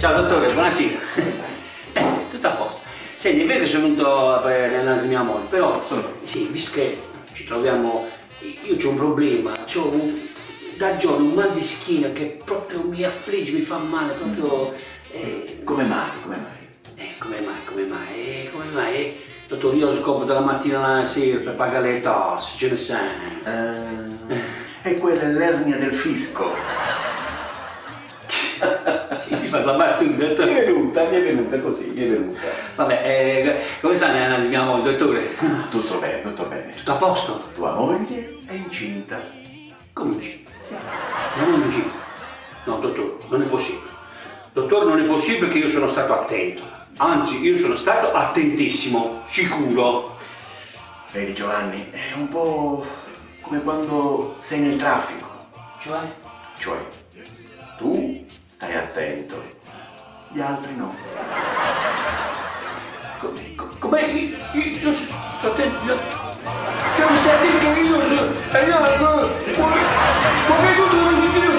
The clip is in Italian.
buonasera. Eh, tutto a posto. Senti, è vero che sono venuto l'analisi mia moglie, però, sì, visto che ci troviamo, io ho un problema, ho un, da giorno un mal di schiena che proprio mi affligge, mi fa male, proprio... Eh, come mai, come mai? Eh, come mai, come mai, eh, come mai? Eh, dottor, io scopro dalla mattina alla sera per pagare le tasse, ce ne. Uh, e quella è l'ernia del fisco fa la battuta. Mi è venuta, mi è venuta così, mi è venuta. Vabbè, eh, come sta mia moglie, dottore? Tutto bene, tutto bene. Tutto a posto? Tua moglie è incinta. Come incinta? Non è incinta. No, dottore, non è possibile. Dottore, non è possibile perché io sono stato attento. Anzi, io sono stato attentissimo, sicuro. Vedi Giovanni, è un po' come quando sei nel traffico. Cioè? Cioè, attento. Gli altri no. Come? Io, io sto attento. Cioè mi stai attento che io sono. E io. Ma che cosa devo dire?